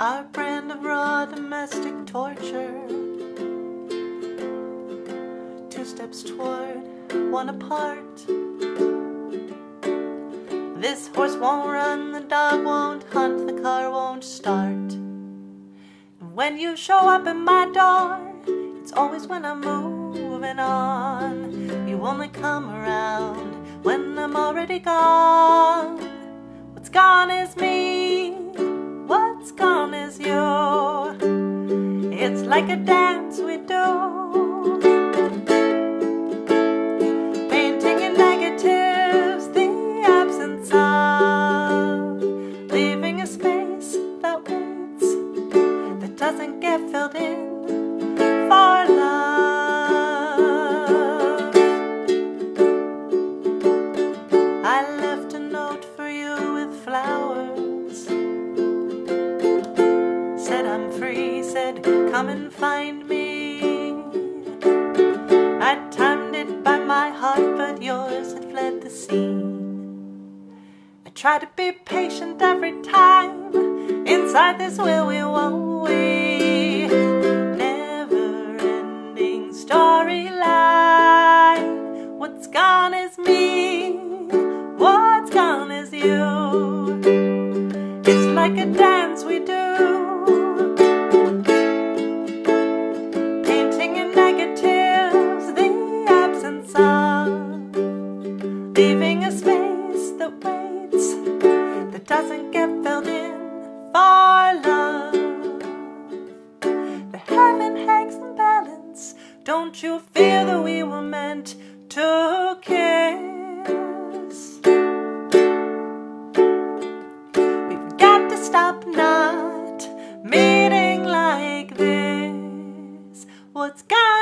our brand of raw domestic torture. Two steps toward, one apart. This horse won't run, the dog won't hunt, the car won't start. And when you show up at my door, it's always when I'm moving on. You only come around when I'm already gone. What's gone is me, like a dance we do. Come and find me. I timed it by my heart, but yours had fled the scene. I try to be patient every time. Inside this will we, won't we? Never ending storyline. What's gone is me. What's gone is you. It's like a leaving a space that waits, that doesn't get filled in for love. The heaven hangs in balance. Don't you feel that we were meant to kiss? We've got to stop not meeting like this. What's got